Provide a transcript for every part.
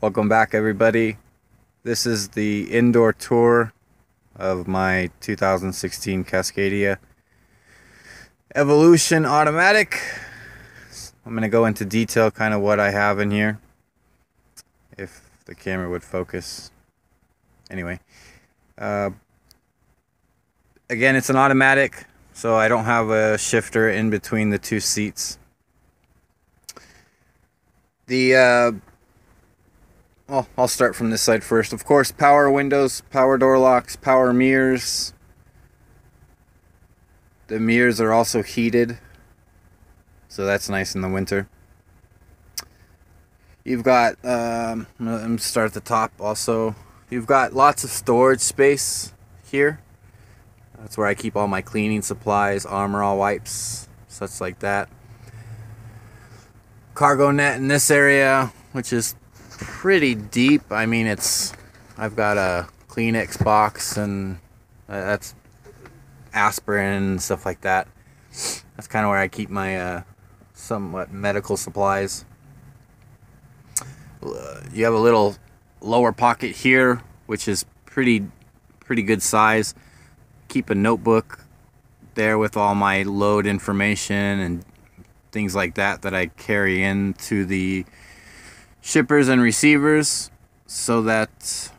Welcome back, everybody. This is the indoor tour of my 2016 Cascadia Evolution Automatic. I'm going to go into detail kind of what I have in here. If the camera would focus. Anyway. Uh, again, it's an automatic, so I don't have a shifter in between the two seats. The uh, well, I'll start from this side first. Of course, power windows, power door locks, power mirrors. The mirrors are also heated, so that's nice in the winter. You've got, um, let me start at the top also. You've got lots of storage space here. That's where I keep all my cleaning supplies, Armor All wipes, such like that. Cargo net in this area, which is pretty deep. I mean, it's I've got a Kleenex box and uh, that's aspirin and stuff like that. That's kind of where I keep my uh, somewhat medical supplies. Uh, you have a little lower pocket here, which is pretty pretty good size. Keep a notebook there with all my load information and things like that that I carry into the shippers and receivers so that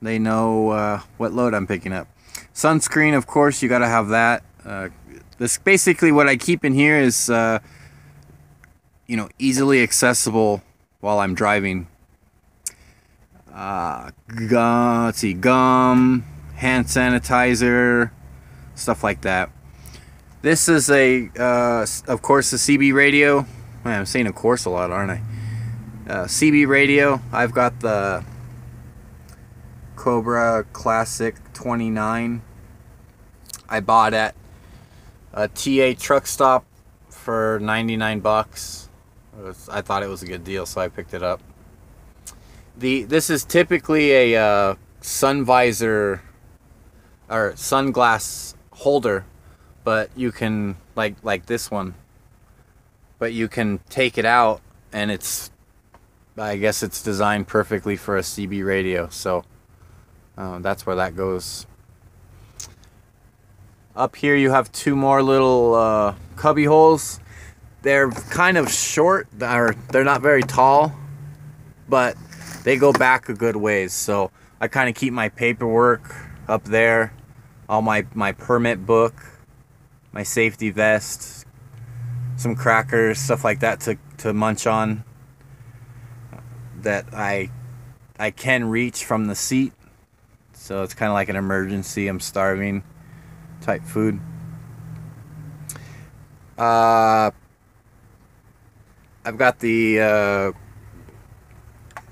they know uh, what load I'm picking up. Sunscreen, of course, you got to have that. Uh, this basically what I keep in here is, uh, you know, easily accessible while I'm driving. Uh, gum, let's see, gum, hand sanitizer, stuff like that. This is a, uh, of course, a CB radio. Man, I'm saying of course a lot, aren't I? Uh, CB radio. I've got the Cobra Classic 29. I bought at a TA truck stop for 99 bucks. Was, I thought it was a good deal, so I picked it up. The this is typically a uh, sun visor or sunglass holder, but you can like like this one. But you can take it out and it's I guess it's designed perfectly for a CB radio, so uh, that's where that goes. Up here you have two more little uh, cubby holes. They're kind of short, or they're not very tall, but they go back a good ways. So I kind of keep my paperwork up there, all my, my permit book, my safety vest, some crackers, stuff like that to, to munch on that I I can reach from the seat. So it's kind of like an emergency, I'm starving type food. Uh, I've got the uh,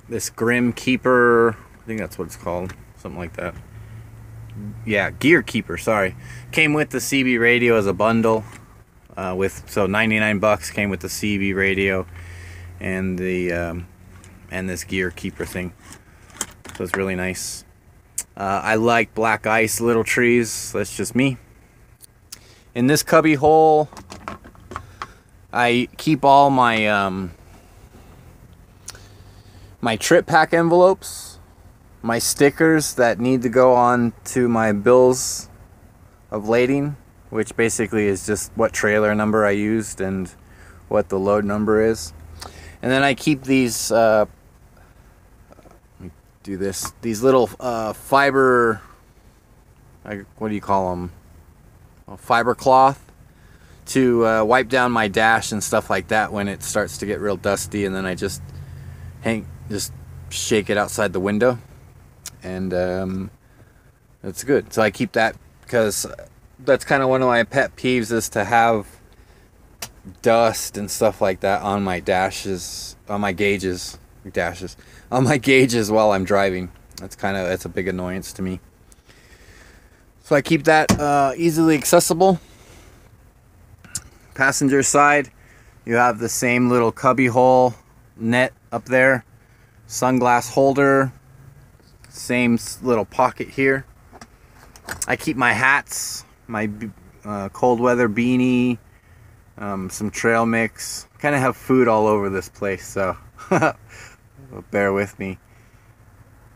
this Grim Keeper. I think that's what it's called, something like that. Yeah, Gear Keeper. Sorry, came with the CB radio as a bundle. Uh, with so 99 bucks came with the CB radio and the um, and this gear keeper thing. So it's really nice. Uh, I like black ice little trees. That's just me. In this cubby hole, I keep all my um, my trip pack envelopes, my stickers that need to go on to my bills of lading, which basically is just what trailer number I used and what the load number is. And then I keep these uh, do this. These little uh, fiber, what do you call them? fiber cloth to uh, wipe down my dash and stuff like that when it starts to get real dusty, and then I just hang, just shake it outside the window, and um, it's good. So I keep that because that's kind of one of my pet peeves is to have dust and stuff like that on my dashes, on my gauges, dashes on my gauges while I'm driving. That's kind of that's a big annoyance to me. So I keep that uh, easily accessible. Passenger side, you have the same little cubby hole net up there, sunglass holder, same little pocket here. I keep my hats, my uh, cold weather beanie, um, some trail mix. Kind of have food all over this place, so bear with me.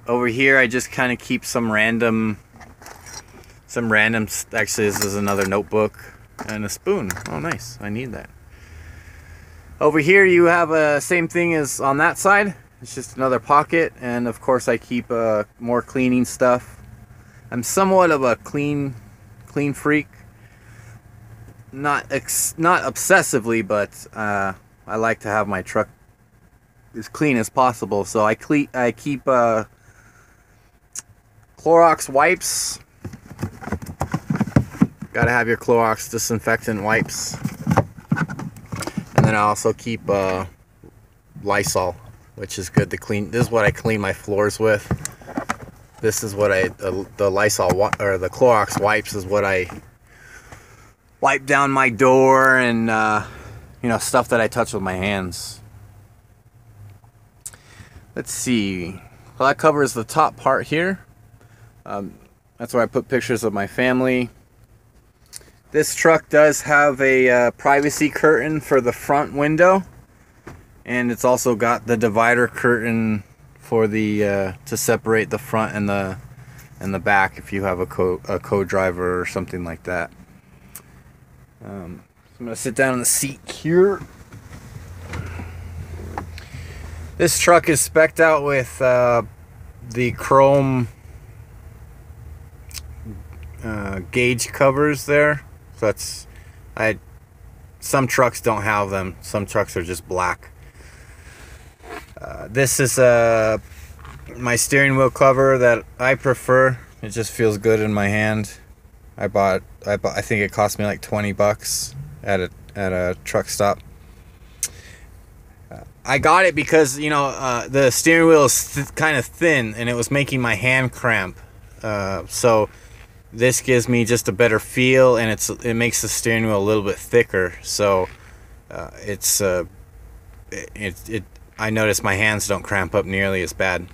Over here, I just kind of keep some random, some random, actually this is another notebook and a spoon. Oh nice, I need that. Over here you have a uh, same thing as on that side. It's just another pocket and of course I keep uh, more cleaning stuff. I'm somewhat of a clean clean freak. Not not obsessively, but uh, I like to have my truck as clean as possible. So I, cle I keep uh, Clorox wipes. Gotta have your Clorox disinfectant wipes. And then I also keep uh, Lysol, which is good to clean. This is what I clean my floors with. This is what I, the, the Lysol, or the Clorox wipes is what I wipe down my door and, uh, you know, stuff that I touch with my hands. Let's see. Well, that covers the top part here. Um, that's where I put pictures of my family. This truck does have a uh, privacy curtain for the front window. And it's also got the divider curtain for the uh, to separate the front and the and the back if you have a co a co-driver or something like that. Um, so I'm gonna sit down in the seat here. This truck is specced out with uh, the chrome uh, gauge covers there. So that's I. Some trucks don't have them. Some trucks are just black. Uh, this is uh, my steering wheel cover that I prefer. It just feels good in my hand. I bought. I bought. I think it cost me like twenty bucks at a at a truck stop. I got it because you know uh, the steering wheel is th- kind of thin and it was making my hand cramp. Uh, so this gives me just a better feel and it's it makes the steering wheel a little bit thicker. So uh, it's uh, it, it I notice my hands don't cramp up nearly as bad.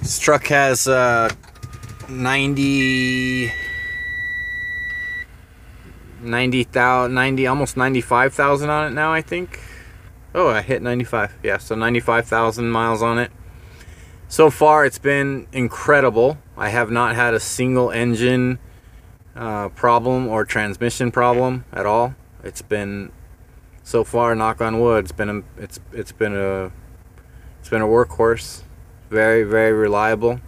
This truck has uh, 90 90,000 90 almost 95,000 on it now I think Oh, I hit 95. Yeah, so 95,000 miles on it. So far, it's been incredible. I have not had a single engine uh, problem or transmission problem at all. It's been so far, knock on wood, it's been a, it's it's been a it's been a workhorse. Very very reliable.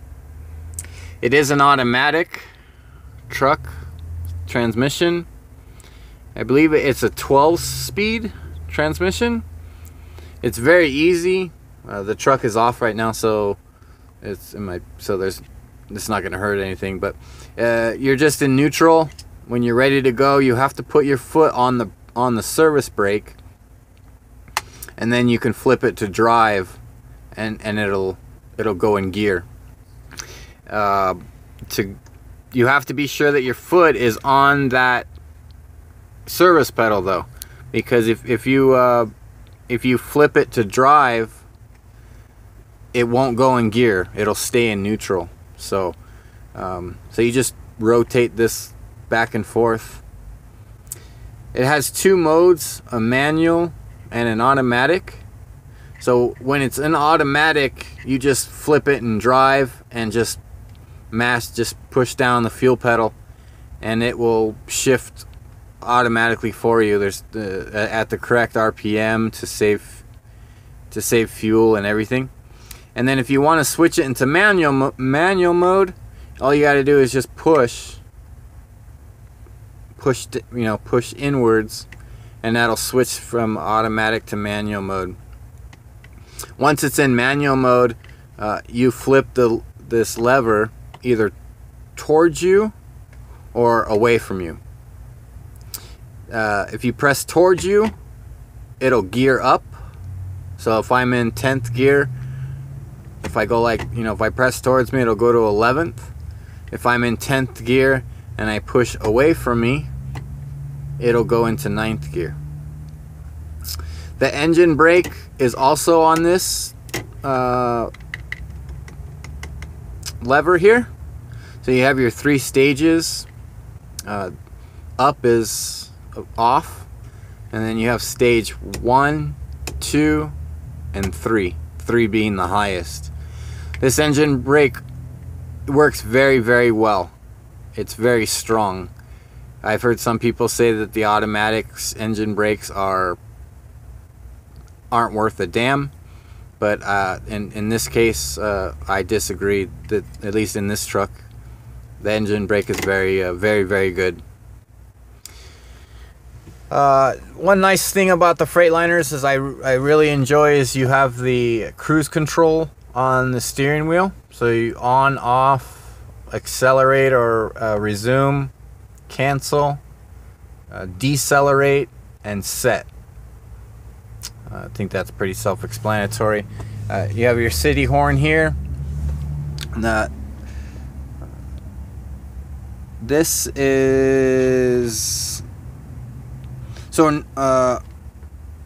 It is an automatic truck transmission. I believe it's a 12 speed transmission it's very easy. Uh, the truck is off right now, so it's in my so there's it's not going to hurt anything. But uh, you're just in neutral. When you're ready to go, you have to put your foot on the on the service brake, and then you can flip it to drive, and and it'll it'll go in gear. Uh, to you have to be sure that your foot is on that service pedal though, because if if you uh, if you flip it to drive, it won't go in gear. It'll stay in neutral. So, um, so you just rotate this back and forth. It has two modes, a manual and an automatic. So when it's an automatic, you just flip it and drive and just mass, just push down the fuel pedal and it will shift automatically for you. There's the, at the correct RPM to save to save fuel and everything. And then if you want to switch it into manual manual mode, all you got to do is just push push you know push inwards and that'll switch from automatic to manual mode. Once it's in manual mode, uh, you flip the this lever either towards you or away from you uh, if you press towards you, it'll gear up. So if I'm in 10th gear, if I go like, you know, if I press towards me, it'll go to 11th. If I'm in 10th gear and I push away from me, it'll go into 9th gear. The engine brake is also on this uh, lever here. So you have your three stages. Uh, up is off and then you have stage one two and 3. 3 being the highest. This engine brake works very, very well. It's very strong. I've heard some people say that the automatics engine brakes are aren't worth a damn, but uh, in in this case, uh, I disagree. That at least in this truck, the engine brake is very, uh, very, very good. Uh, one nice thing about the Freightliners is I, I really enjoy is you have the cruise control on the steering wheel. So you on, off, accelerate or uh, resume, cancel, uh, decelerate, and set. I think that's pretty self-explanatory. Uh, you have your city horn here. The, this is so uh,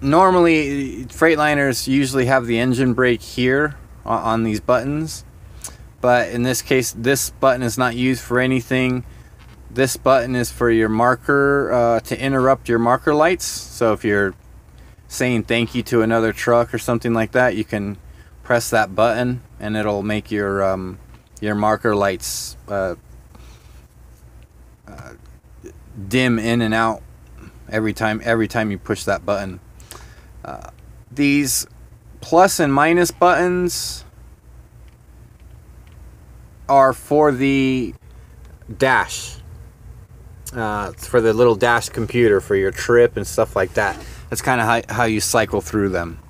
normally Freightliners usually have the engine brake here on these buttons, but in this case, this button is not used for anything. This button is for your marker uh, to interrupt your marker lights. So if you're saying thank you to another truck or something like that, you can press that button and it'll make your um, your marker lights uh, uh, dim in and out every time every time you push that button. Uh, these plus and minus buttons are for the dash. Uh, for the little dash computer for your trip and stuff like that. That's kind of how, how you cycle through them.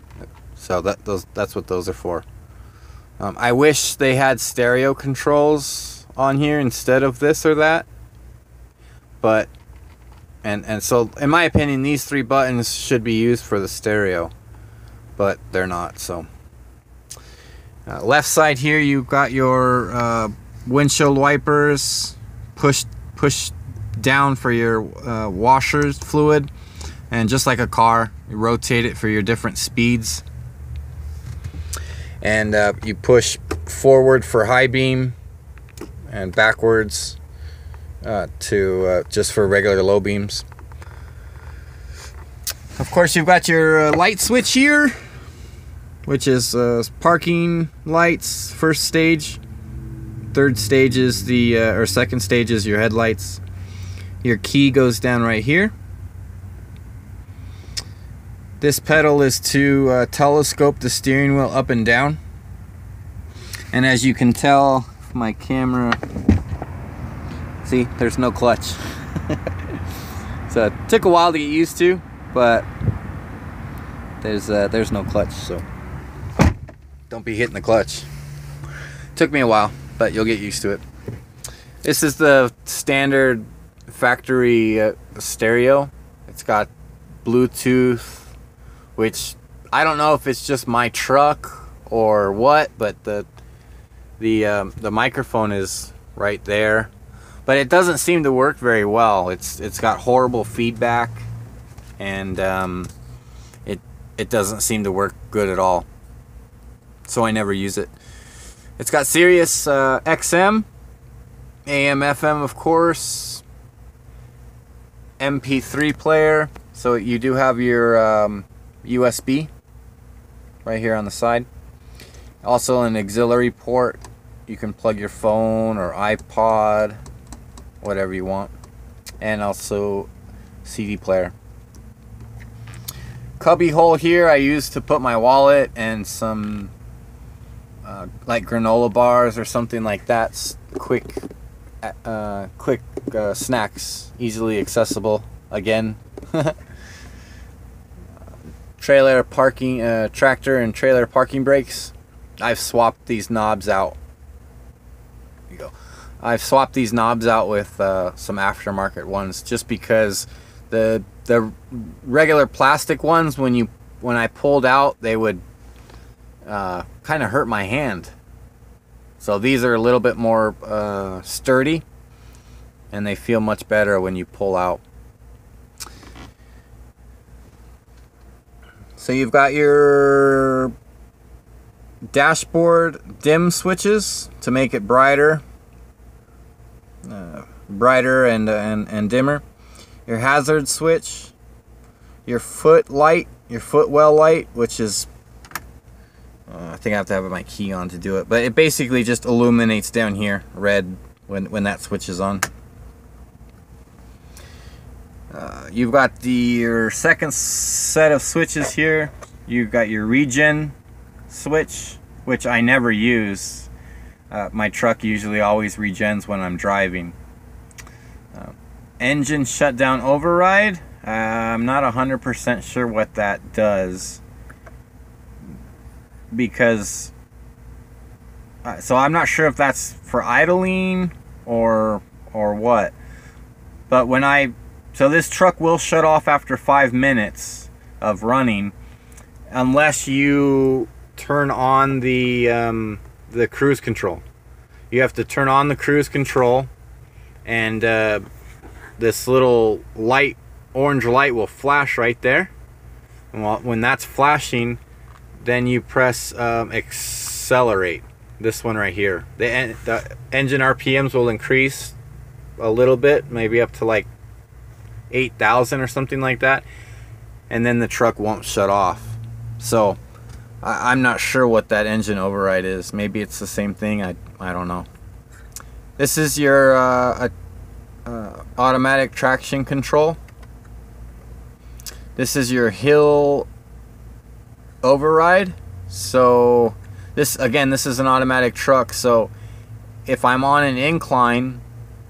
So that those that's what those are for. Um, I wish they had stereo controls on here instead of this or that. But and and so in my opinion these three buttons should be used for the stereo but they're not so. Uh, left side here you've got your uh, windshield wipers push push down for your uh, washers fluid. And just like a car you rotate it for your different speeds. And uh, you push forward for high beam and backwards uh, to uh, just for regular low beams. Of course, you've got your uh, light switch here, which is uh, parking lights, first stage. Third stage is the, uh, or second stage is your headlights. Your key goes down right here. This pedal is to uh, telescope the steering wheel up and down. And as you can tell, my camera See, there's no clutch. so it took a while to get used to, but there's uh, there's no clutch, so don't be hitting the clutch. Took me a while, but you'll get used to it. This is the standard factory uh, stereo. It's got Bluetooth, which I don't know if it's just my truck or what, but the the um, the microphone is right there but it doesn't seem to work very well. It's it's got horrible feedback, and um, it it doesn't seem to work good at all. So I never use it. It's got Sirius uh, XM, AM FM of course, MP3 player. So you do have your um, USB right here on the side. Also an auxiliary port. You can plug your phone or iPod whatever you want. And also CD player. Cubby hole here I use to put my wallet and some uh, like granola bars or something like that. Quick uh, quick uh, snacks easily accessible again. Trailer parking uh, tractor and trailer parking brakes. I've swapped these knobs out. You go I've swapped these knobs out with uh, some aftermarket ones just because the the regular plastic ones when you when I pulled out they would uh, kind of hurt my hand. So these are a little bit more uh, sturdy and they feel much better when you pull out. So you've got your dashboard dim switches to make it brighter uh, brighter and, and, and dimmer. Your hazard switch, your foot light, your footwell light, which is I think I have to have my key on to do it, but it basically just illuminates down here red when when that switch is on. Uh, you've got the your second set of switches here. You've got your regen switch, which I never use. Uh, my truck usually always regens when I'm driving. Uh, engine shutdown override. Uh, I'm not 100% sure what that does because uh, so I'm not sure if that's for idling or or what. But when I so this truck will shut off after 5 minutes of running unless you turn on the um, the cruise control. You have to turn on the cruise control and uh, this little light orange light will flash right there. And when that's flashing, then you press um, accelerate this one right here the, en the engine RPMs will increase a little bit maybe up to like 8,000 or something like that and then the truck won't shut off so I, am not sure what that engine override is maybe it's the same thing I, I don't know this is your uh, uh, automatic traction control this is your hill override. So this again, this is an automatic truck. So if I'm on an incline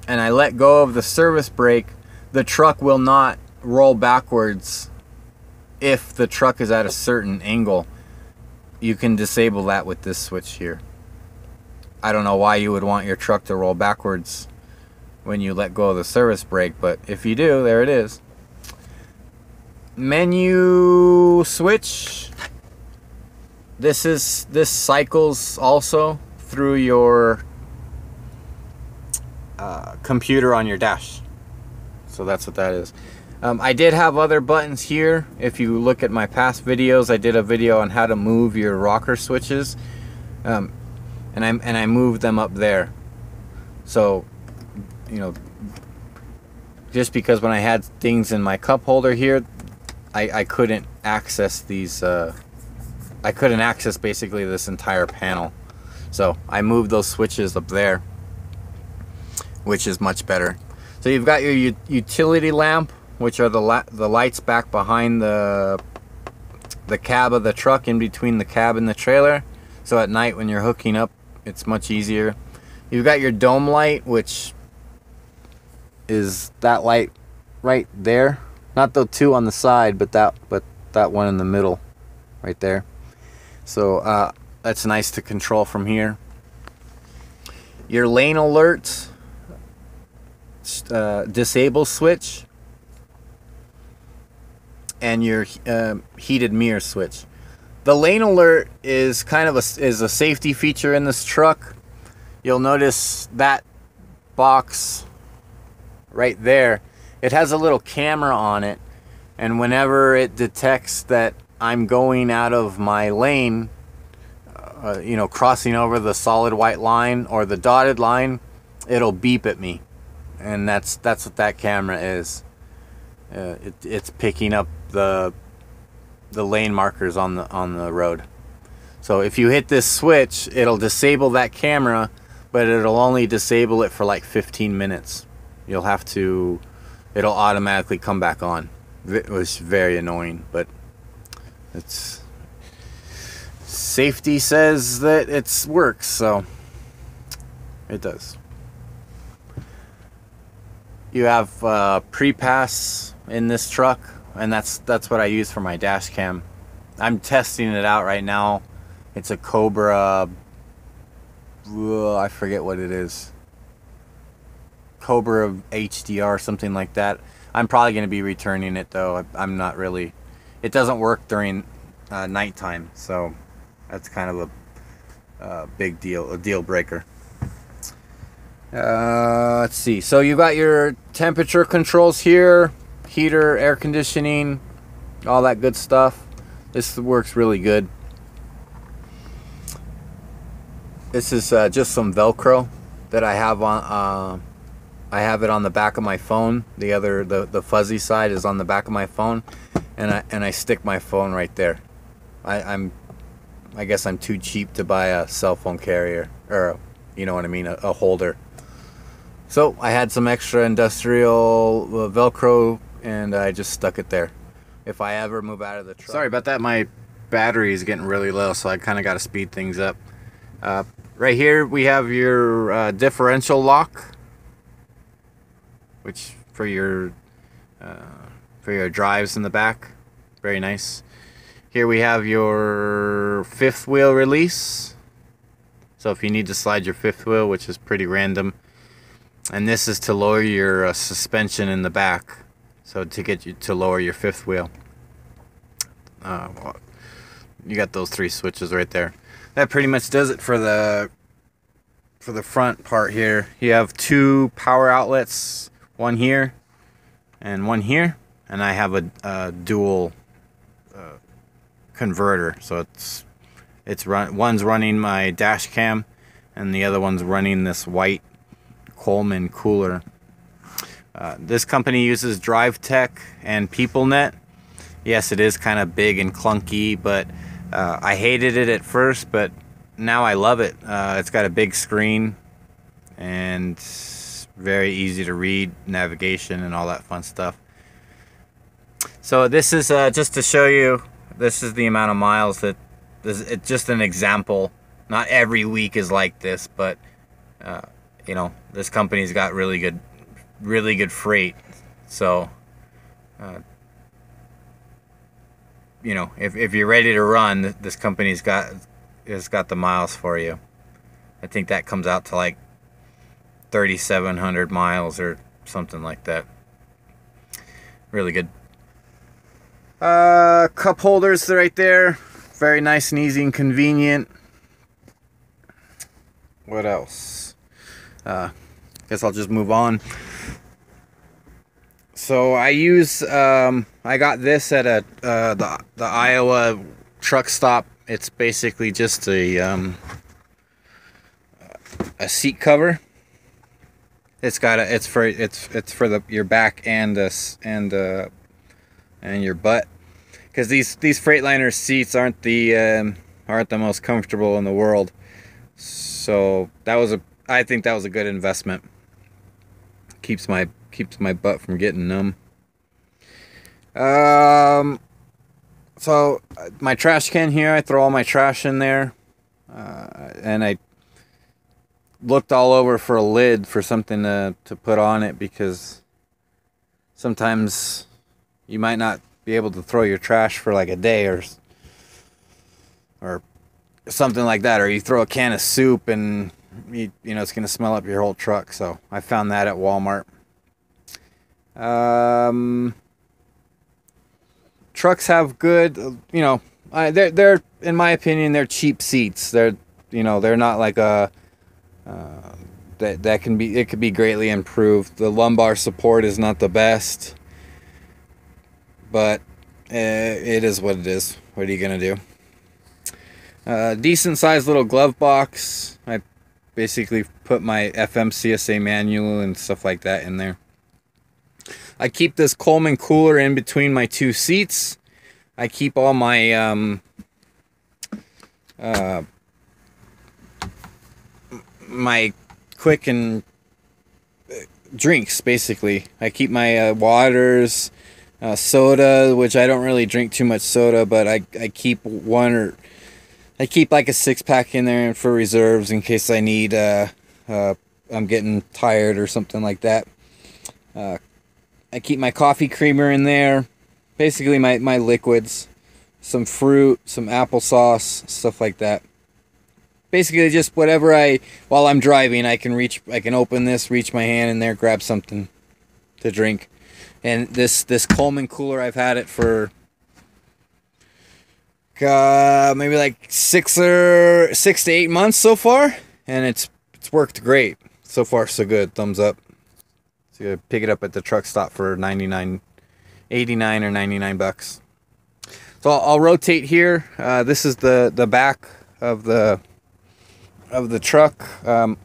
and I let go of the service brake, the truck will not roll backwards if the truck is at a certain angle. You can disable that with this switch here. I don't know why you would want your truck to roll backwards when you let go of the service brake, but if you do, there it is. Menu switch this is this cycles also through your uh, computer on your dash so that's what that is um, I did have other buttons here if you look at my past videos I did a video on how to move your rocker switches um, and I and I moved them up there so you know just because when I had things in my cup holder here I, I couldn't access these uh, I couldn't access basically this entire panel. So I moved those switches up there, which is much better. So you've got your utility lamp, which are the, the lights back behind the, the cab of the truck in between the cab and the trailer. So at night when you're hooking up, it's much easier. You've got your dome light, which is that light right there. Not the two on the side, but that but that one in the middle right there. So uh, that's nice to control from here. Your lane alert uh, disable switch and your uh, heated mirror switch. The lane alert is kind of a, is a safety feature in this truck. You'll notice that box right there. It has a little camera on it and whenever it detects that I'm going out of my lane, uh, you know, crossing over the solid white line or the dotted line, it'll beep at me, and that's that's what that camera is. Uh, it, it's picking up the the lane markers on the on the road. So if you hit this switch, it'll disable that camera, but it'll only disable it for like 15 minutes. You'll have to, it'll automatically come back on. It was very annoying, but it's safety says that it works, so it does. You have uh, PrePass in this truck, and that's that's what I use for my dash cam. I'm testing it out right now. It's a Cobra. Uh, I forget what it is. Cobra HDR, something like that. I'm probably going to be returning it though. I'm not really it doesn't work during uh, nighttime, so that's kind of a, a big deal, a deal breaker. Uh, let's see. So you got your temperature controls here, heater, air conditioning, all that good stuff. This works really good. This is uh, just some Velcro that I have on. Uh, I have it on the back of my phone. The other, the the fuzzy side is on the back of my phone and I and I stick my phone right there. I, I'm I guess I'm too cheap to buy a cell phone carrier or you know what I mean, a, a holder. So I had some extra industrial uh, Velcro and I just stuck it there. If I ever move out of the truck. Sorry about that. My battery is getting really low, so I kind of got to speed things up. Uh, right here we have your uh, differential lock, which for your uh, for your drives in the back, very nice. Here we have your fifth wheel release. So if you need to slide your fifth wheel, which is pretty random, and this is to lower your uh, suspension in the back. So to get you to lower your fifth wheel. Uh, well, you got those three switches right there. That pretty much does it for the for the front part here. You have two power outlets, one here and one here, and I have a, a dual uh, converter. So it's it's run one's running my dash cam, and the other one's running this white Coleman cooler uh, this company uses DriveTech and PeopleNet. Yes, it is kind of big and clunky, but uh, I hated it at first, but now I love it. Uh, it's got a big screen and very easy to read navigation and all that fun stuff. So this is uh, just to show you. This is the amount of miles that. This, it's just an example. Not every week is like this, but uh, you know this company's got really good really good freight. So, uh, you know, if, if you're ready to run, this company's got has got the miles for you. I think that comes out to like 3,700 miles or something like that. Really good. Uh, cup holders right there. Very nice and easy and convenient. What else? Uh, guess I'll just move on. So I use um, I got this at a uh, the the Iowa truck stop. It's basically just a um, a seat cover. It's got a it's for it's it's for the your back and this and uh, and your butt because these these Freightliner seats aren't the um, aren't the most comfortable in the world. So that was a I think that was a good investment. Keeps my keeps my butt from getting numb. Um, so my trash can here, I throw all my trash in there, uh, and I looked all over for a lid for something to to put on it because sometimes you might not be able to throw your trash for like a day or or something like that or you throw a can of soup and you, you know it's going to smell up your whole truck. So i found that at walmart um, trucks have good, you know, they're they're in my opinion they're cheap seats. They're you know they're not like a uh, that that can be it could be greatly improved. The lumbar support is not the best, but uh, it is what it is. What are you gonna do? Uh, decent sized little glove box. I basically put my FMCSA manual and stuff like that in there. I keep this Coleman cooler in between my two seats. I keep all my um, uh, my quick and uh, drinks basically. I keep my uh, waters, uh, soda, which I don't really drink too much soda, but I I keep one or I keep like a six pack in there for reserves in case I need. Uh, uh, I'm getting tired or something like that. I keep my coffee creamer in there. Basically my, my liquids. Some fruit, some applesauce, stuff like that. Basically just whatever I while I'm driving I can reach I can open this, reach my hand in there, grab something to drink. And this this Coleman cooler I've had it for uh, maybe like six or six to eight months so far, and it's it's worked great so far. So good, thumbs up. Pick it up at the truck stop for 99, 89 or 99 bucks. So I'll, I'll rotate here. Uh, this is the, the back of the of the truck. Um,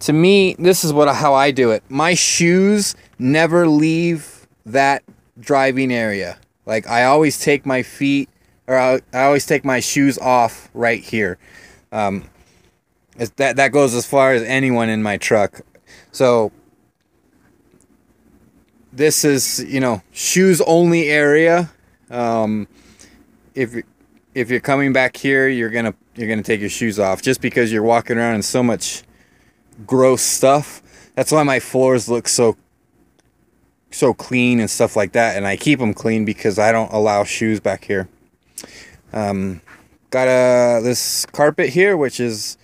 to me, this is what how I do it. My shoes never leave that driving area. Like I always take my feet or I, I always take my shoes off right here. Um, that that goes as far as anyone in my truck. So this is you know shoes only area. Um, if if you're coming back here, you're gonna you're gonna take your shoes off just because you're walking around in so much gross stuff. That's why my floors look so so clean and stuff like that, and I keep them clean because I don't allow shoes back here. Um, got a this carpet here, which is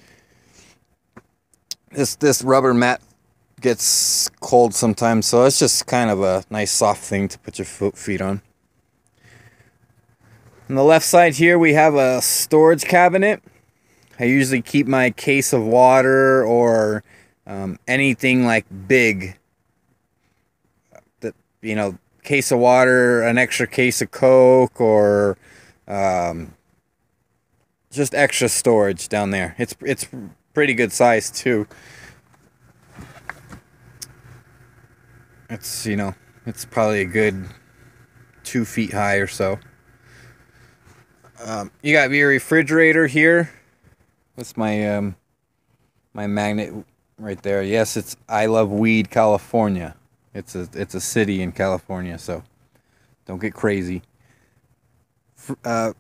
this this rubber mat gets cold sometimes, so it's just kind of a nice soft thing to put your foot, feet on. On the left side here, we have a storage cabinet. I usually keep my case of water or um, anything like big. That you know, case of water, an extra case of Coke, or um, just extra storage down there. It's it's pretty good size too. It's you know, it's probably a good two feet high or so. Um, you got your refrigerator here. That's my um, my magnet right there. Yes, it's I love weed, California. It's a it's a city in California, so don't get crazy. Uh,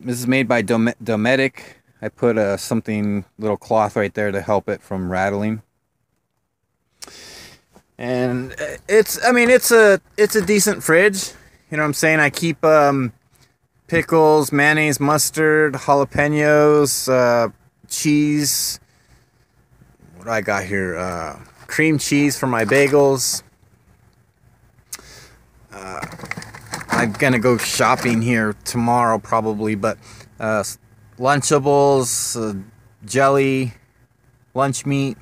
this is made by Dom- Dometic. I put a something little cloth right there to help it from rattling. And it's I mean it's a it's a decent fridge. You know what I'm saying? I keep um, pickles, mayonnaise, mustard, jalapenos, uh, cheese. What do I got here? Uh, cream cheese for my bagels. Uh, I'm gonna go shopping here tomorrow probably, but uh, Lunchables, uh, jelly, lunch meat,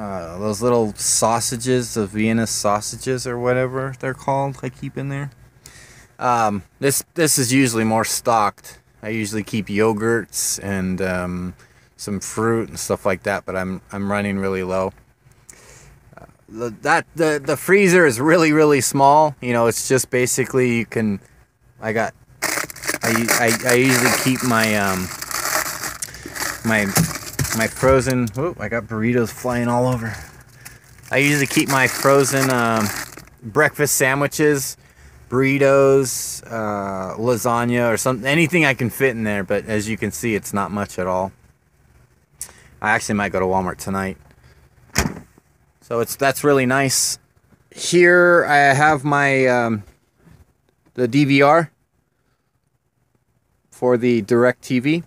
uh, those little sausages, the Vienna sausages or whatever they're called. I keep in there. Um, this this is usually more stocked. I usually keep yogurts and um, some fruit and stuff like that, but I'm I'm running really low. Uh, the, that the the freezer is really really small. You know, it's just basically you can. I got. I, I, I usually keep my um my my frozen. Oh, I got burritos flying all over. I usually keep my frozen um, breakfast sandwiches burritos, uh, lasagna, or something, anything I can fit in there. But as you can see, it's not much at all. I actually might go to Walmart tonight. So it's that's really nice. Here I have my um, the DVR for the DirecTV.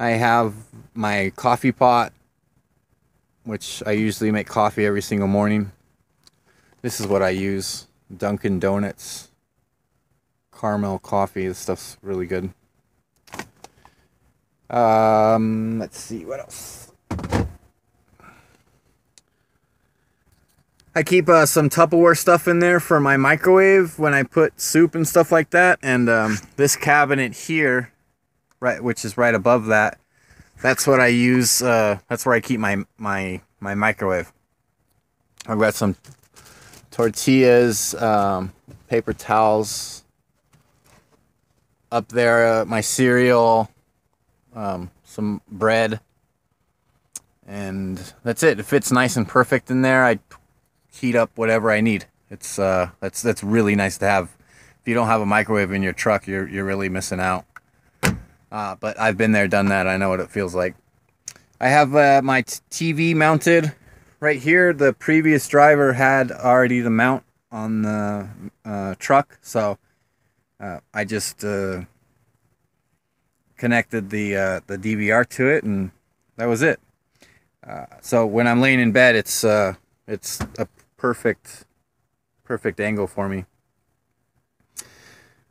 I have my coffee pot, which I usually make coffee every single morning. This is what I use. Dunkin' Donuts caramel coffee. This stuff's really good. Um, let's see what else. I keep uh, some Tupperware stuff in there for my microwave when I put soup and stuff like that. And um, this cabinet here, right, which is right above that, that's what I use. Uh, that's where I keep my my my microwave. I've got some tortillas, um, paper towels up there, uh, my cereal, um, some bread, and that's it. It fits nice and perfect in there. I heat up whatever I need. It's uh, that's that's really nice to have. If you don't have a microwave in your truck, you're you're really missing out. Uh, but I've been there, done that. I know what it feels like. I have uh, my TV mounted right here, the previous driver had already the mount on the uh, truck, so uh, I just uh, connected the uh, the DVR to it, and that was it. So when I'm laying in bed, it's it's a perfect perfect angle for me.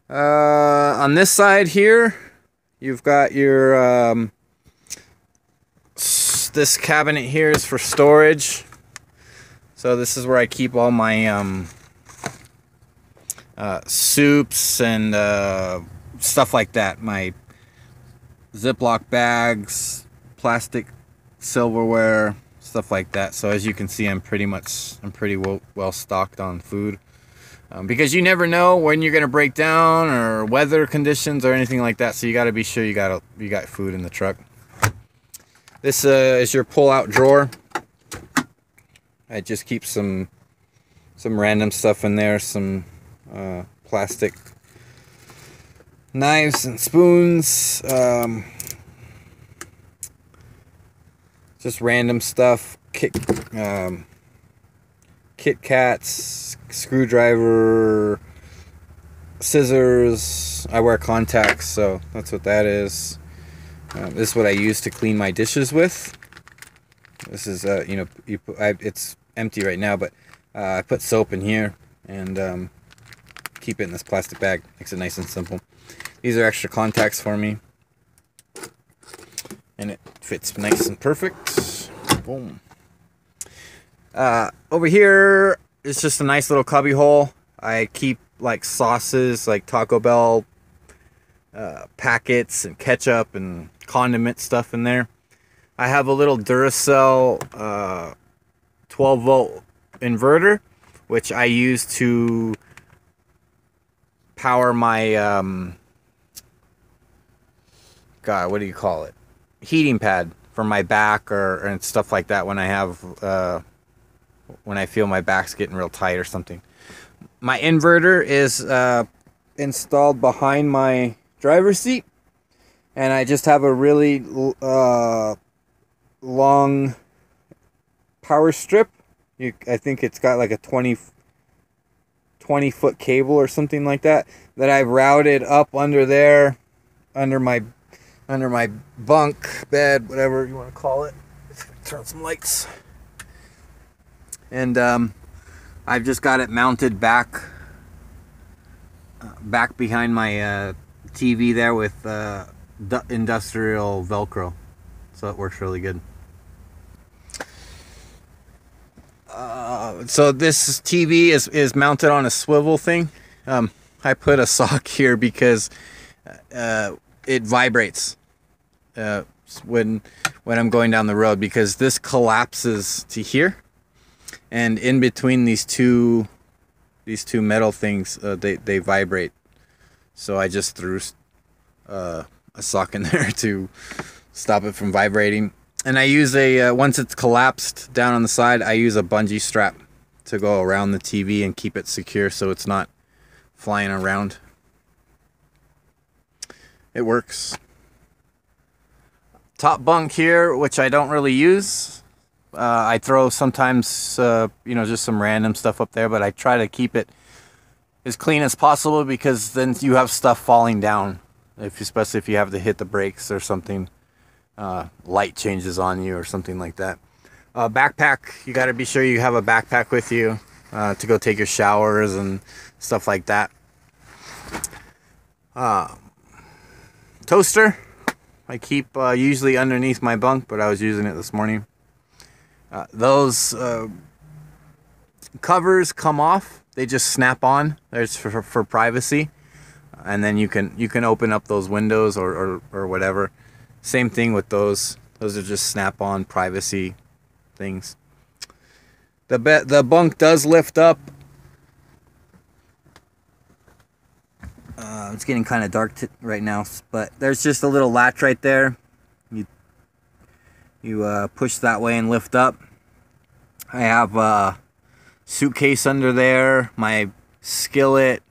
on this side here, you've got your um, this cabinet here is for storage. So this is where I keep all my um, uh, soups and uh, stuff like that. My Ziploc bags, plastic silverware, stuff like that. So as you can see, I'm pretty much I'm pretty well, well stocked on food. Um, because you never know when you're gonna break down or weather conditions or anything like that. So you got to be sure you got you got food in the truck. This uh, is your pull-out drawer. I just keep some some random stuff in there, some uh, plastic knives and spoons, um, just random stuff. Kit, um, Kit Kats, screwdriver, scissors. I wear contacts, so that's what that is. Uh, this is what I use to clean my dishes with. This is, uh, you know, you put, I, it's empty right now, but uh, I put soap in here and um, keep it in this plastic bag. Makes it nice and simple. These are extra contacts for me. And it fits nice and perfect. Boom. Uh, over here is just a nice little cubby hole. I keep like sauces, like Taco Bell uh, packets and ketchup and condiment stuff in there. I have a little Duracell uh, 12 volt inverter, which I use to power my um, God, what do you call it? Heating pad for my back or and stuff like that when I have uh, when I feel my back's getting real tight or something. My inverter is uh, installed behind my driver's seat, and I just have a really uh, long power strip. You, I think it's got like a 20, 20 foot cable or something like that that I've routed up under there, under my under my bunk bed, whatever you want to call it. Turn on some lights. And um, I've just got it mounted back uh, back behind my uh, TV there with uh, industrial Velcro. So it works really good. Uh, so this TV is, is mounted on a swivel thing. Um, I put a sock here because uh, it vibrates uh, when when I'm going down the road because this collapses to here, and in between these two these two metal things, uh, they they vibrate. So I just threw uh, a sock in there to stop it from vibrating. And I use a uh, once it's collapsed down on the side, I use a bungee strap to go around the TV and keep it secure so it's not flying around. It works top bunk here, which I don't really use. Uh, I throw sometimes, uh, you know, just some random stuff up there, but I try to keep it as clean as possible because then you have stuff falling down, if especially if you have to hit the brakes or something. Uh, light changes on you or something like that. Uh, backpack, you got to be sure you have a backpack with you uh, to go take your showers and stuff like that. Uh, toaster I keep usually underneath my bunk, but I was using it this morning. Uh, those uh, covers come off; they just snap on. There's for, for, privacy, and then you can you can open up those windows or, or, or whatever. Same thing with those. Those are just snap-on privacy things. The be- the bunk does lift up Uh, it's getting kind of dark t- right now, but there's just a little latch right there. You uh, push that way and lift up. I have a suitcase under there, my skillet.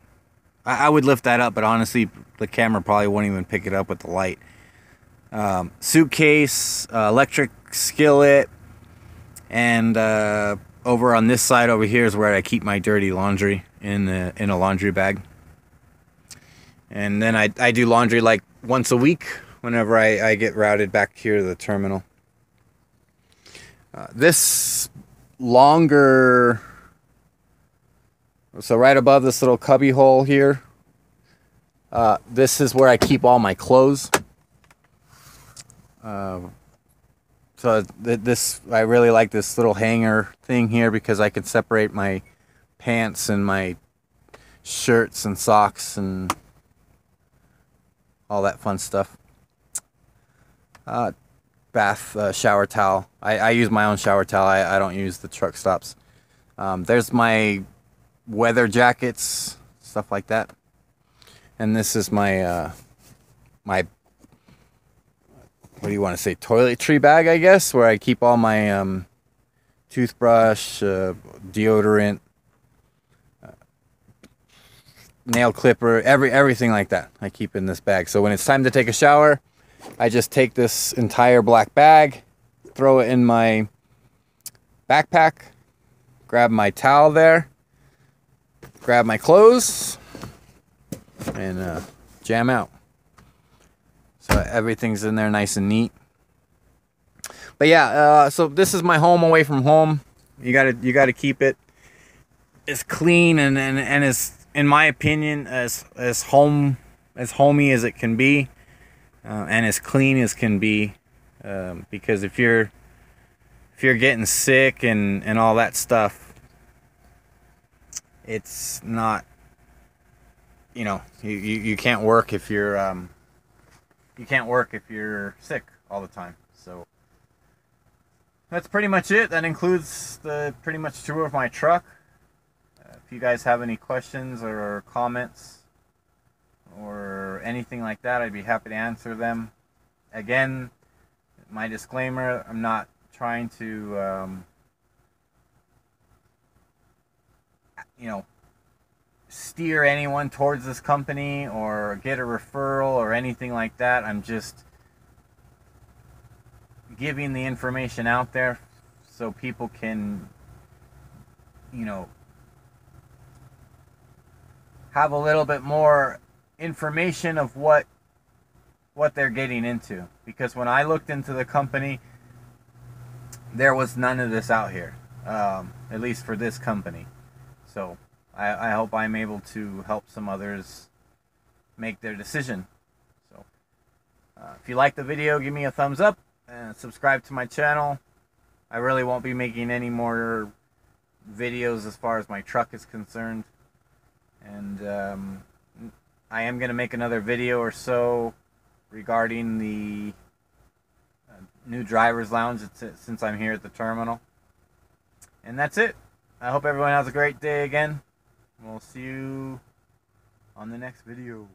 I, I would lift that up, but honestly, the camera probably won't even pick it up with the light. Um, suitcase, uh, electric skillet, and uh, over on this side over here is where I keep my dirty laundry in the in a laundry bag and then I, I do laundry like once a week whenever I, I get routed back here to the terminal. Uh, this longer, so right above this little cubby hole here, uh, this is where I keep all my clothes. Uh, so th- this, I really like this little hanger thing here because I can separate my pants and my shirts and socks and all that fun stuff. Uh, bath uh, shower towel. I, I use my own shower towel. I, I don't use the truck stops. Um, there's my weather jackets, stuff like that. And this is my uh, my what do you want to say toiletry bag, I guess, where I keep all my um, toothbrush, uh, deodorant, uh, nail clipper, every everything like that. I keep in this bag. So when it's time to take a shower, I just take this entire black bag, throw it in my backpack, grab my towel there, grab my clothes, and uh, jam out. So everything's in there nice and neat. But yeah, uh, so this is my home away from home. You gotta you gotta keep it as clean and, and, and as in my opinion as as home as homey as it can be, uh, and as clean as can be. Um, because if you're if you're getting sick and and all that stuff, it's not. You know, you, you, you can't work if you're um, you can't work if you're sick all the time. So that's pretty much it. That includes the pretty much tour of my truck. Uh, if you guys have any questions or comments or anything like that, I'd be happy to answer them. Again, my disclaimer: I'm not trying to, um, you know, steer anyone towards this company or get a referral or anything like that. I'm just giving the information out there so people can, you know, have a little bit more information of what what they're getting into because when I looked into the company there was none of this out here um, at least for this company so I, I hope I'm able to help some others make their decision. So, uh, if you like the video, give me a thumbs up and subscribe to my channel. I really won't be making any more videos as far as my truck is concerned. And um, I am going to make another video or so regarding the uh, new driver's lounge since I'm here at the terminal. And that's it. I hope everyone has a great day again. We'll see you on the next video.